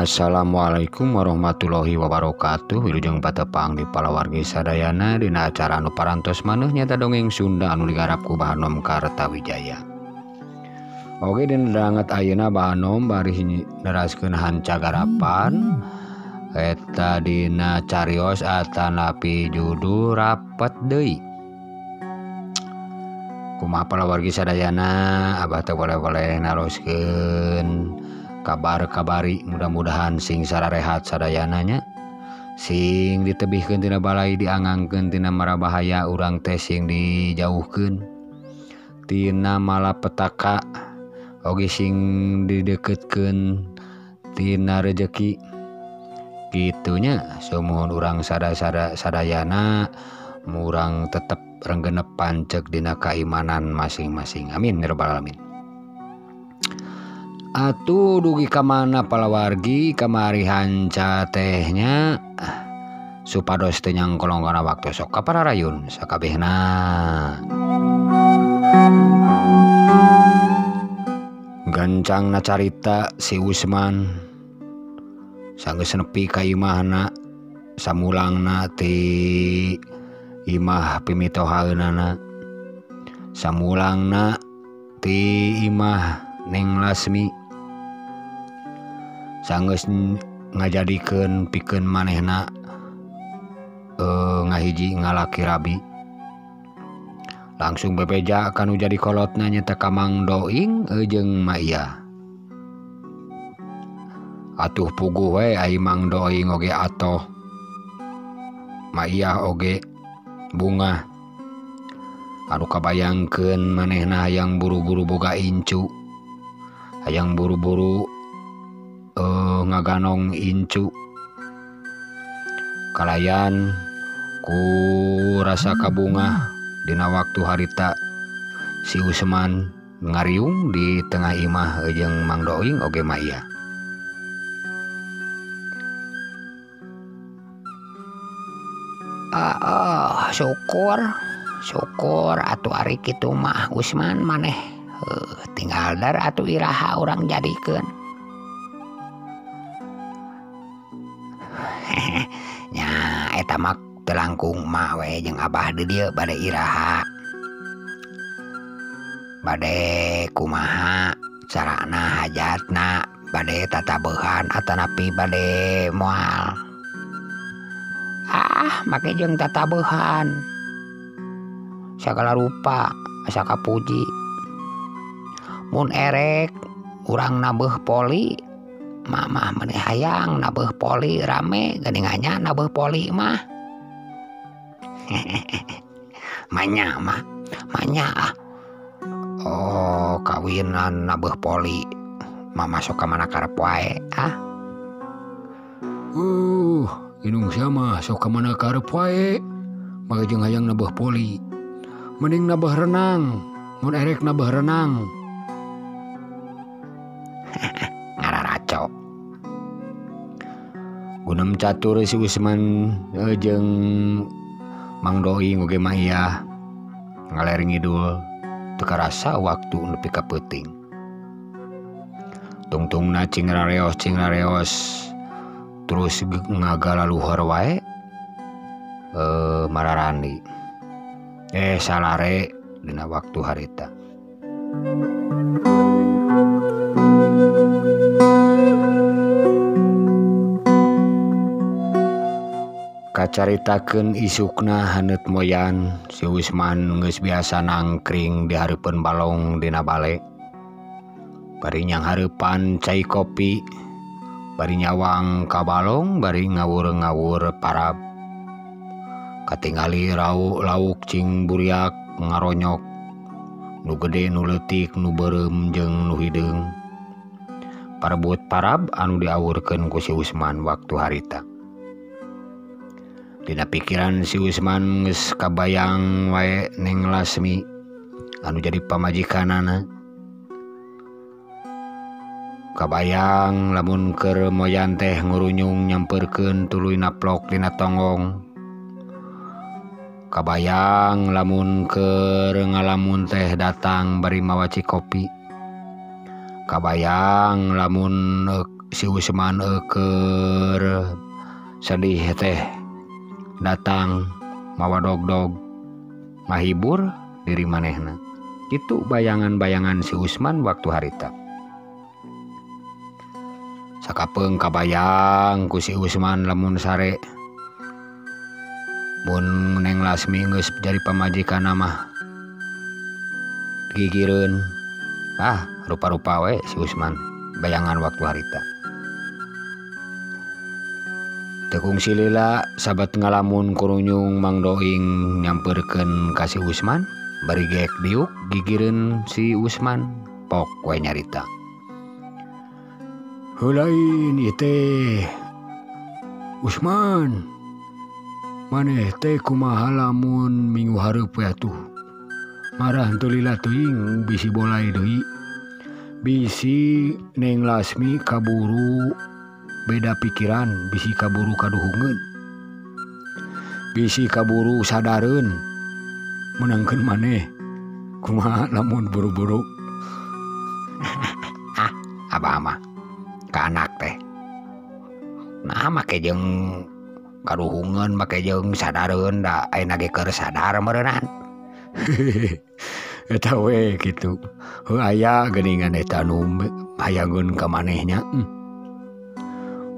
Assalamualaikum warahmatullahi wabarakatuh. Wilujeng Patepang di Palawargi Sadayana Dina acara anu parantos manuh nyata dongeng Sunda anu digarapku Bahanom Kartawijaya. Oke dan dangat ayeuna Bahanom bari neraskeun hanca garapan. Eta dina carios atanapi judul rapet deui. Kumaha palawargi sadayana abah teh boleh-boleh naroskeun kabar-kabari mudah-mudahan sing secara rehat sadayananya. Sing ditebihkentina balai diangankentina marabahaya urang teh sing dijauhkeun. Tina malapetaka Oge sing dideketkentina rejeki. Gitunya semohon urang sada-sada sadayana murang tetap renggenep pancek dina keimanan masing-masing. Amin nirbalalamin Atuh dugi kamana palawargi kamari hanca tehnya? Supados tenyang kolong karena waktu sok kapararayun sakabehna. Gancang nacarita si Usman. Sanggeus nepi ka imahna samulangna ti imah pimitohalna samulangna ti imah Neng Lasmi. sanggeus ngajadikan piken manehna eh ngahiji ngalaki Rabi. Langsung bebeja akan jadi kolotnya nyata Kamang doing eh, ejeng Maya atuh pugu we Aimang doing oge atoh. Maya oge bunga. Aduh kabayangkan manehna yang buru-buru boga incu. Yang buru-buru ngaganong incukalayan ku rasa kabunga Dina waktu harita. Si Usman ngariung di tengah imah jeung Mang Doing Oge Maya ah, ah, syukur syukur atuh Ari kitu mah Usman maneh. Uh, tinggal dar atuh iraha orang jadikan etamak telangkung mawe jeung Abah dia bade Iraha. Bade kumaha carana hajatna badai tatabuhan Atanapi bade mual ah make jeung tatabehan. Segala rupa asa kapuji Mun erek kurang nabeh poli. Mama meneh hayang nabeh poli rame geningannya nabeh poli mah. Manya mah, manya ah. Oh, kawinan nabeh poli. Mama sok ka mana karep wae ah. Uh, inung sama sok ka mana karep wae. Maka jeung hayang nabeh poli. Mending nabeh renang. Mun erek nabeh renang. kacau. Gunam catur si Usman e, jeng Mang Doi ngoge mah iya ngaler ngidul teu karasa waktu nepi ka peuting tungtungna cingrareos cingrareos terus ngagala luhur wae eh mararani. Eh salare dina waktu harita. caritakeun isukna haneut moyan si Wisman geus biasa nangkring di hareupeun balong dina bale. Bari nyang hareupan cai kopi bari nyawang ka balong bari ngawur-ngawur parab. Katingali rau lauk cing buriak ngaronyok nu gede nu letik nu berem jeung nu hideung parebut parab anu diawurkeun ku si Usman waktu harita. Dina pikiran si Wisman geus kabayang wae Neng Lasmi anu jadi pamajikanana. Kabayang lamun keur moyan teh ngurunyung nyamperkeun tuluy naplok dina tonggong. Kabayang lamun keur ngalamun teh datang bari mawaci kopi. Kabayang lamun eh, si Usman eh, keur sedih teh datang mawa dog-dog. Mahibur diri manehna. Itu bayangan-bayangan si Usman waktu harita. Sakapeng kabayang ku si Usman lemun sare. Bun neng lasmi geus dari pamajikan mah gigirun ah rupa-rupa we si Usman. Bayangan waktu harita. tekung silila sahabat ngalamun kurunyung mangdoing nyamperken kasih Usman bari gek diuk gigireun si Usman pok kue nyarita. Hulain ite Usman maneh teh kumaha lamun minggu hareup ya tuh marah tulila tuing bisi bolai deui. Bisi neng lasmi kaburu beda pikiran bisi kaburu kaduhungun bisi kaburu sadarun menangkan maneh. Kuma namun buru-buru? Ah Abah ka anak teh. Nah make jeng kaduhungan make jeng sadarun da ayeuna ge keur sadar meureunaan eta we kitu. Aya geningan eta nu hayangkeun ka manehnya. Hmm.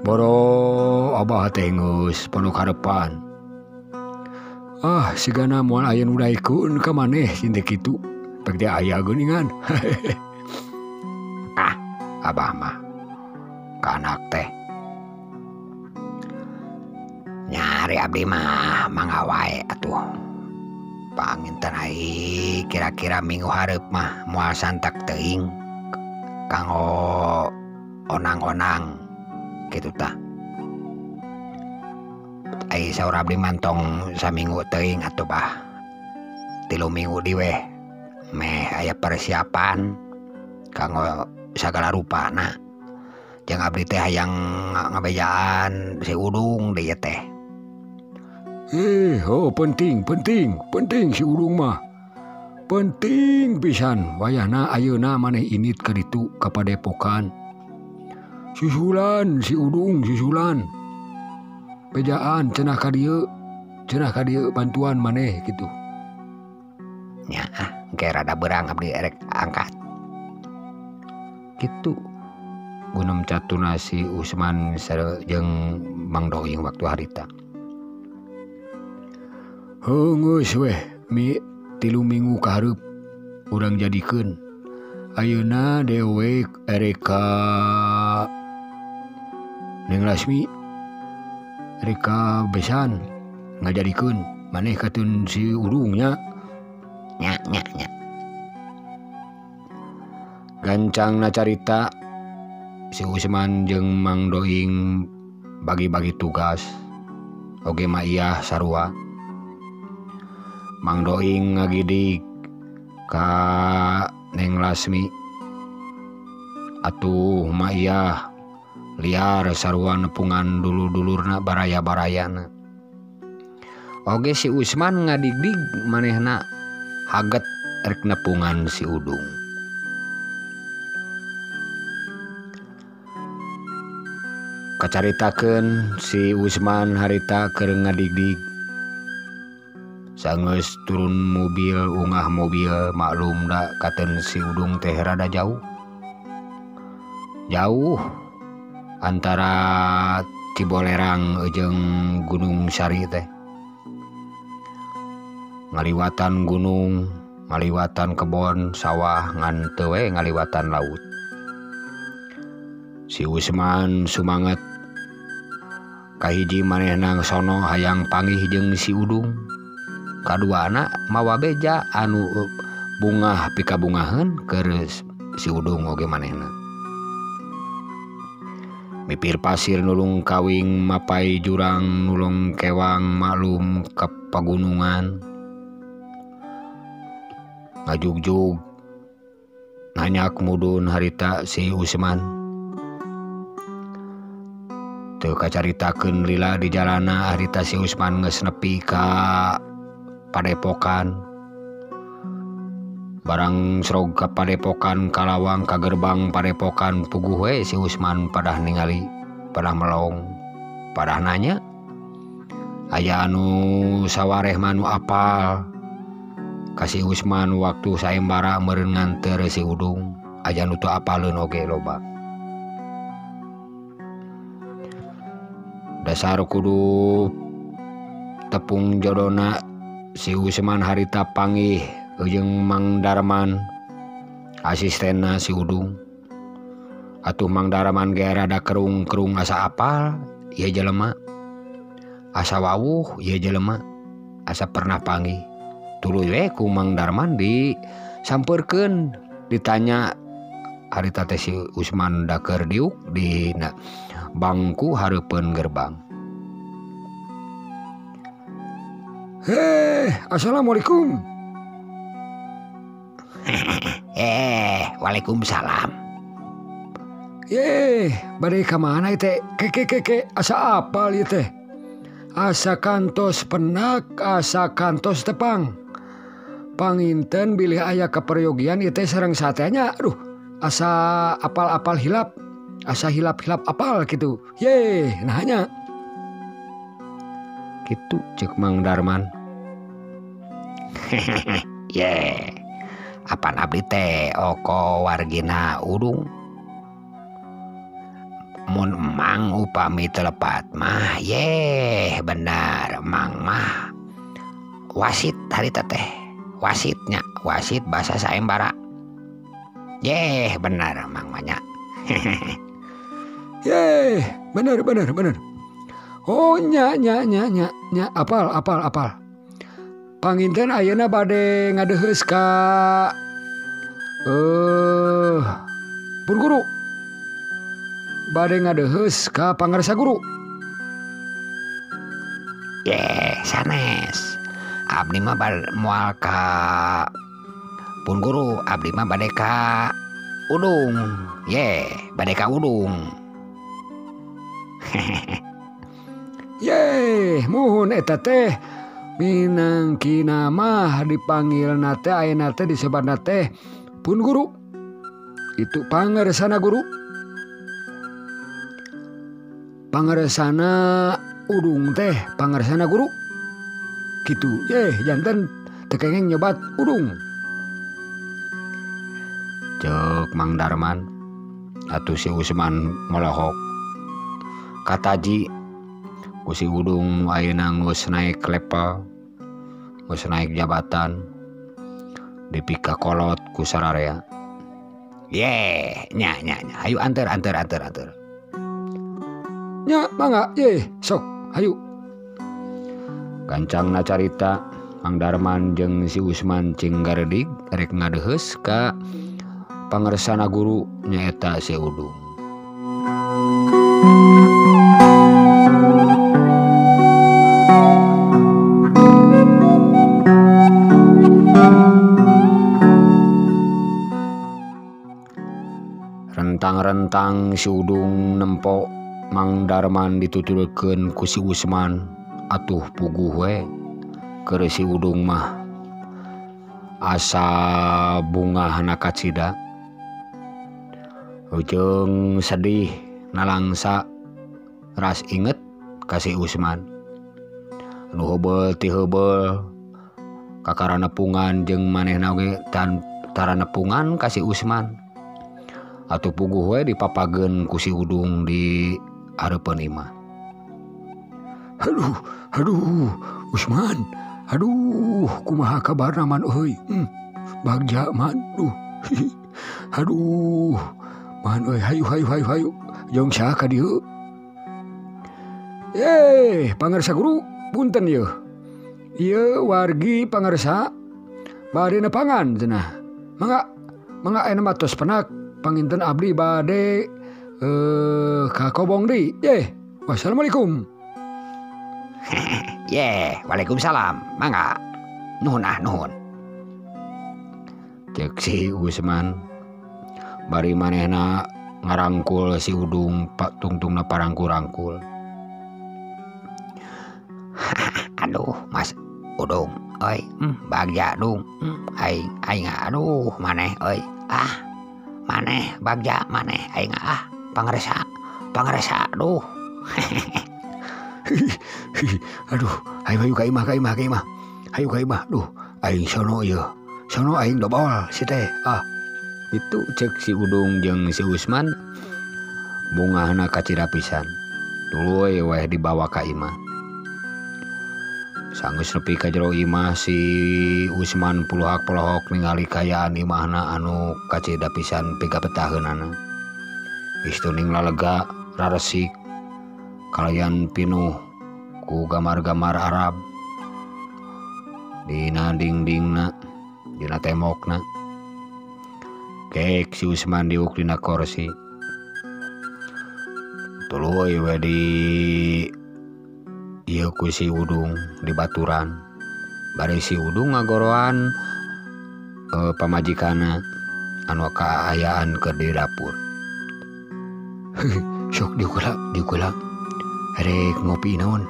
boro Abah tengus penuh karepan. Ah sigana mual nu udahikun ke maneh cinta Pek pegde ayah geuningan ah abah mah. Kanak teh. Nyari abdi mah mangawai atuh. Panginten ai kira-kira minggu hareup mah mual santak teing kanggo onang-onang. gitu tak sahur abdi mantong saminggu teing atau bah. Tilu minggu diweh meh ayah persiapan kanggo segala rupa jeung jangan abdi teh yang ngebejaan si udung dia teh. Eh oh penting penting penting si udung mah. Penting pisan. Wayahna ayeuna maneh init ka ditu ka padepokan. susulan si Udung susulan. Pejaan cenah ka dieu cenah ka dieu bantuan maneh gitu. Nya ah engke rada berang abdi erek angkat. Gitu. Gunem catuna si Usman sareng jeung Mang Doing waktu harita Hungus weh mi tilu minggu kaharep urang jadikeun. Ayeuna dewe ereka. Neng Lasmi reka besan ngajadikeun maneh katun si urungnya nya nya nya gancangna carita si Usman jeung Mang Doing bagi-bagi tugas. Oge mah iya sarua. Mang Doing ngagidik ka Neng Lasmi atuh mah iya. liar saruan nepungan dulu-dulurna baraya-barayana. Oge si Usman ngadigdig manehna haget rek nepungan si Udung. Kacaritakeun si Usman harita keur ngadigdig. Sangus turun mobil ungah mobil maklum dak katen si Udung teh rada jauh. Jauh. antara Cibolerang ujung Gunung Sari teh. Ngaliwatan gunung ngaliwatan kebon sawah ngan tewe ngaliwatan laut. Si Usman sumanget kahiji manehang sono hayang panggih jeung si Udung. Kadua anak mawa beja anu eh, bunga pikabungahan keur si Udung oge manehna. mipir pasir nulung kawing mapai jurang nulung kewang maklum ke pagunungan ngajugjug nanya mudun harita si Usman. Kacaritaken lila di jalana harita si Usman ngesnepi ka padepokan. barang sroga Padepokan Kalawang ka gerbang Padepokan Puguwe si Usman pada ningali pada melong pada nanya aya anu sawareh manu apal? Kasih Usman waktu sayembara merengan teresi udung aja nutu apalun oge loba? Dasar kudu tepung jodona si Usman harita pangih. Ujeng Mangdarman asistena si Udung. Atuh Mang Darman ge rada kerung-kerung asa apal ia jelema asa wawuh ia jelema asa pernah panggih. Tuluy we ku Mangdarman di sampurken ditanya hari tete si Usman daker diuk di bangku hareupeun gerbang. Hei, Assalamualaikum. Eh Waalaikumsalam. Bad ke mana keke asa apa teh asa kantos penak asa kantos tepang. Panginten bilih ayah keperyogian itu serrang satenya. Aduh asa apal-apal hilap. Asa hilap-hilap apal gitu. Ye nahnya gitu cek Mang Darman. Ye apa nabi teh? Oko wargina urung mun emang upami telepat mah ye benar emang mah. Wasit hari teteh wasitnya wasit bahasa sayembara. Ye benar emang banyak ye benar benar benar. Oh nya nya nya nya nya apal apal apal panginten ayeuna bade ngadeheus ka eh pun guru. Bade ngadeheus ka pangarsa guru. Ye sanes. Abdi mah moal ka pun guru. Abdi mah bade ka udung. Ye bade ka udung. Ye muhun eta teh. Minangki namamah dipanggil nate nate disebat nate. Pun guru. Itu pangersana guru. Pangersana udung teh pangersana guru. Gitu. Eh jantan tekengeng nyobat udung. Cek Mang Darman. Atau si Usman melohok kataji kusi Udung ayeuna geus naik level geus naik jabatan dipika kolot kusararea ye nya nya, nya. Ayo antar antar antar antar nya mangga ye sok ayo kancangna carita Mang Darman jeung si Usman Cinggardig rek ngadeheus ka pangersana guru nyaeta si Udung rentang-rentang siudung nempok Mang Darman ditutulkan ku si Usman atuh puguwe keresi udung mah. Asa bunga nakacita ujung sedih nalangsa ras inget kasih Usman. nuhobel tihobel kakara nepungan jeung maneh tara nepungan kasih Usman. Atau puguh we dipapagen kusi udung di Arepen Imah Aduh aduh Usman. Aduh kumaha kabar naman oi hmm, bagja man. Duh aduh man oi hayu hayu hayu hayu. Jong saka dieu. Eh, pangarsa guru. punten y ieu wargi pangersa bad nepangan jenah mengatos penak panginten Abdi bade eh Kakobongdi ye wassalamualaikum. Ye Waalaikumsalam. Manga nuhun ah nuhun. Cek si Usman bari manehna ngarangkul si Udung Pak tungtung na parangku-rangkul aduh Mas Udung oi bagja dung dong aing aing aduh maneh oi ah maneh bagja maneh aing ah pangresa pangresa aduh aduh ayo ayo ka imah ka imah ka imah ayo ka imah duh aing sono ieu sono aing dobol si teh ah itu cek si Udung jeung si Usman. Bungahna kacira pisan dulu weh dibawa ka imah sanggus nepi ka jero Imah si Usman puluhak polohok ningali kayaan Imahna anu kacida pisan piga petaheunana istuning lalega raresik kalian pinuh ku gamar-gamar Arab. Dina dingdingna Dina temokna. Kek si Usman diuk dina korsi. Tuluy we di Iu ku si udung di baturan. Bari si udung ngagoroan e, pamajikana anu kaayaan ke di dapur. Sok diukula diukula erek ngopi naon?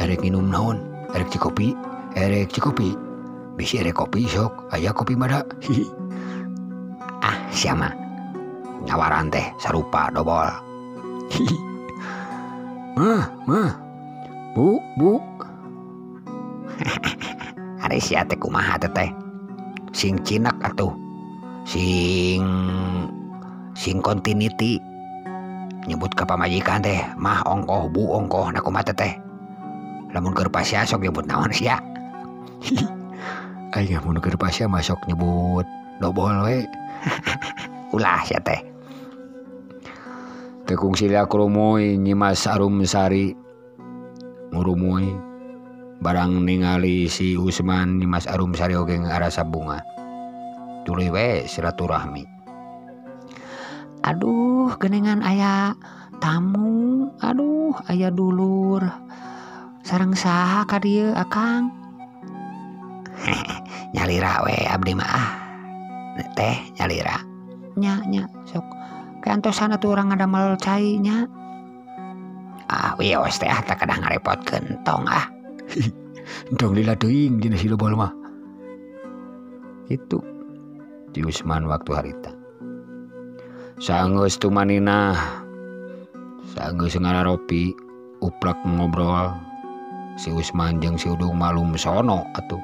Erek minum naon? Erek cikopi erek cikopi bisa erek kopi sok ayah kopi mada. Ah siapa nawaran teh sarupa dobol. Mah mah. Bu Bu. Kumaha teh sing Cinak atuh sing sing continuity nyebut ke pamajikan teh mah ongkoh bu ongkoh na kumaha teh lamun keur pasya sok nyebut naon sih aing mun keur pasya masuk nyebut dobol we. Ulah sia teh tekung sila krumuy nyimas arum sari. ngurumuy barang ningali si Usman Dimas Arum Sario geng arasa bunga. Tuluy we silaturahmi. Aduh genengan ayah tamu. Aduh ayah dulur. Sarang saha ka dieu akang? Nyalira we abdi mah ah. Teh nyalira. Nya nya sok. Kayak antosan atuh orang ngadamel cai nya. ah wios teh ah, tak kadang ngarepot kentong ah. Itu diman waktu harita. Sanggus tumaninah sanggus ngararopi uplak ngobrol. Si Usman jeung sidung malum sono atuh.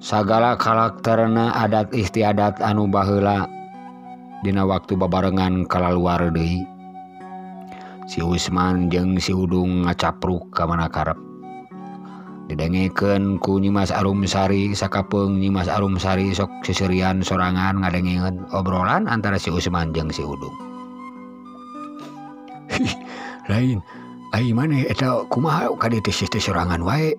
Sagala karakterna adat istiadat anu Baheladina waktu babarengan kalaluar luar si Usman jeung siudung ngacapruk kamana karep didengeken ku Nyimas Arumsari Sakapung Nyimas Arumsari sok sisirian sorangan ngadengeun obrolan antara si Usman jeung siudung lain. Ay, maneh eta kumaha sorangan wae?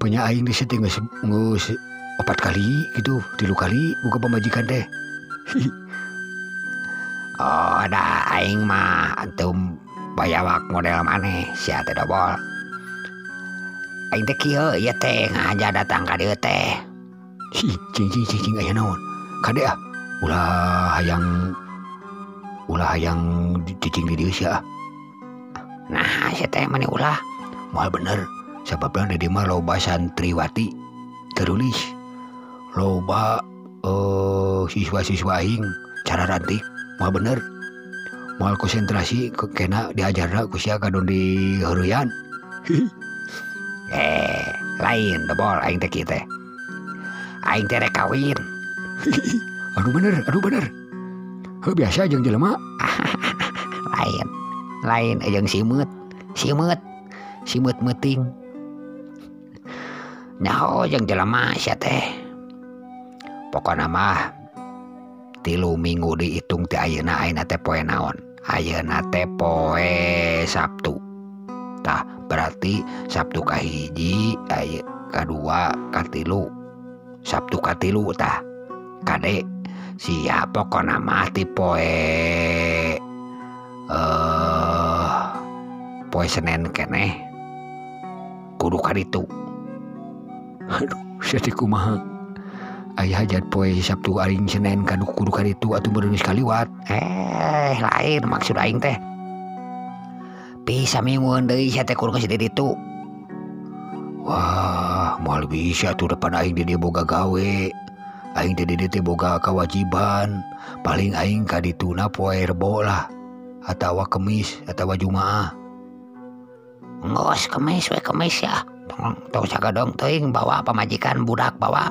Punya aing di situ geus opat kali gitu tilu kali buka pemajikan teh. Oh ada aing mah antum bayawak model maneh si teh dobol. Aing teh kieu ieu teh ngaja datang ka dieu teh. Cing cing cing cing aya naon? Kade ah ulah hayang ulah hayang cicing di dieu sia. Nah sia teh mani ulah. Moal bener sebabna di mah loba santriwati terulis. Loba uh, siswa-siswa aing cara rantik moal bener. Moal konsentrasi ke kena diajar kusia kadon di Huruyan eh lain debol aing teh kita aing teh kawin. Aduh bener aduh bener. Heh, biasa jeung jelema. Lain lain jeung simut simut simut meting nyaho jeung jelema sia teh. Pokona mah tilu minggu dihitung ti ayeuna ayeuna teh poe naon? Ayeuna teh poe Sabtu. Tah berarti Sabtu kahiji aye kadua katilu Sabtu katilu tah. Kade siapa pokona mati poe eh uh, poe Senin keneh. Kudu kaditu aduh jadi kumaha? aya hajat poe Sabtu Aing Senin kadukkudukan itu atau berus kaliwat. Eh lain maksud Aing teh. Bisa mingguan dari itu Wah mal bisa tuh depan Aing di boga gawe. Aing TDDT boga kewajiban paling Aing ka poe rebo lah atau kemis atau Jumaah. Ngos kemis we kemis ya. Tong tong sagadong teuing bawa pamajikan budak bawa.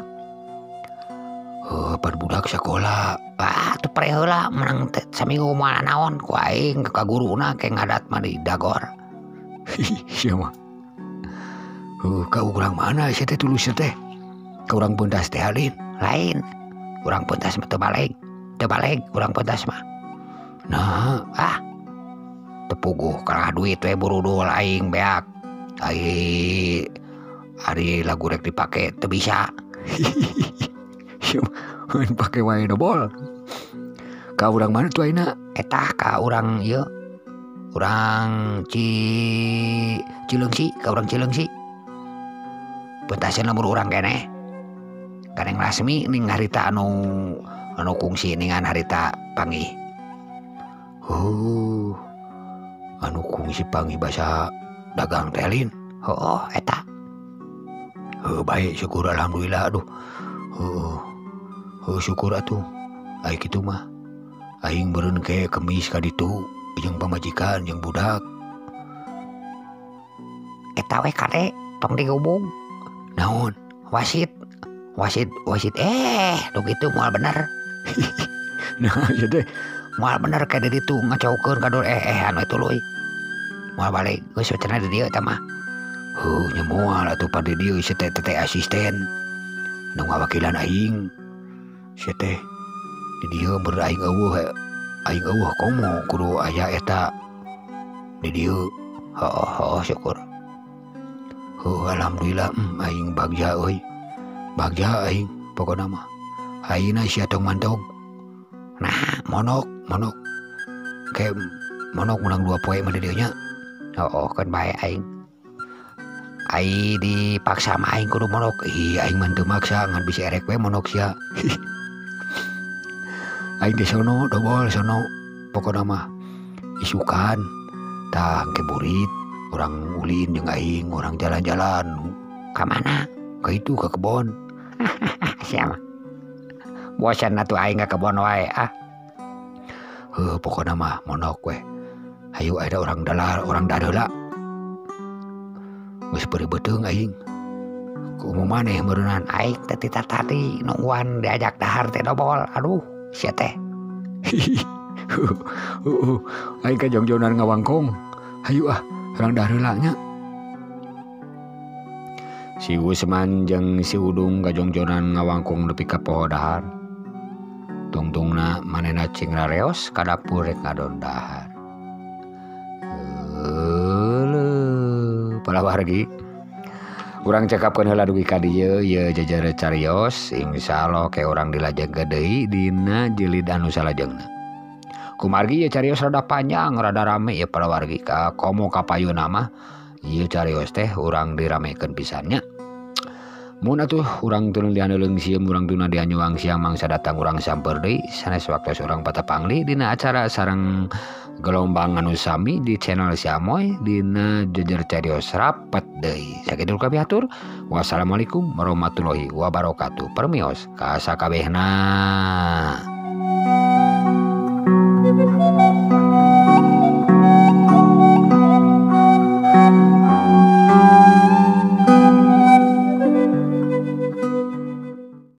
Uh, budak sekolah. Ah, teprela menang seminggu moal naon kuing aing guru na ke ngadat mandi dagor. Uh, eh, kau kurang mana sih teh tulus teh? Kau kurang pentas teh halin. Lain. Kurang pentas mah tebalik tebalik kurang pentas mah. Nah ah. Tepuguh kalah duit we buru dul aing beak. Aing hari lagu rek dipake teu bisa. pakai wae dobol kau orang mana tuh Aina eta ka urang ieu. Urang ci Cileungsi ka orang cilengsi. Pentasnya nomor orang kene. Kaneng rasmi ning harita anu anu kungsi ningan harita pangi huh anu kungsi pangi bahasa dagang telin. Oh, oh eta oh, baik syukur alhamdulillah aduh. Oh, syukur atuh gitu mah. Aing beureun ke kemis ka ditu yang pemajikan yang budak. Etaw kare tong digubung. Naon? Wasit. Wasit wasit eh dong itu mual bener. Nah jadi mual bener kayak dari itu ngacaukan kador eh eh anu itu loy mual balik gue sucana di dia tamah huh nyemual atuh pada dia si tete asisten. Nunggu wakilan aing. teh eueuh beraing kudu aya eta. Syukur. Oh, Alhamdulillah mm, aing bagja euy. bagja aing pokona mah. aina si tong mantog nah monok monok. Kayak monok menang dua poe mah di dieu nya oh, oh kan bae aing. Aing dipaksa mah aing kudu monok. Ih aing mah teu maksa ngan bisa erek we monok sia. aing di sono dobol sono. Pokona mah isukan tah ke burit orang Ulin jeung Aing orang jalan-jalan. Ka mana? Ka itu ke kebon. Bosan atuh Aing ka kebon wae ah. Heuh pokona mah monok we. Hayu ada orang dalar orang dadela wis beri beteng Aing. Maneh meureunan aing teh tadi tadi nungguan diajak dahar teh dobol. Aduh. Oh, oh, oh. ngawangkong Hayu ah orang nya. si Usman jeung si Udung ka jongjonan ngawangkong nepi ka poho dahar. Tungtungna manena cing rareos ka dapur rek ngadon dahar. Euleuh palawargi Urang cekapkan hela dugi ka jajar carios Insya Allah ke orang dilajeng deui Dina jelid anu salajengna. Kumargi ya carios rada panjang rada rame ya para wargi ka komo kapayu nama ieu carios teh orang diramaikan pisannya. Muna tuh orang turun di Anulung Siam orang tuna dianyuang Siang mangsa datang orang samper deui. Sanes waktu seorang patapangli dina acara sarang gelombang anu sami di channel Siamoy Dina jejer carios rapat Dei sakitu katur wassalamualaikum warahmatullahi wabarakatuh. Permios kasakabehna.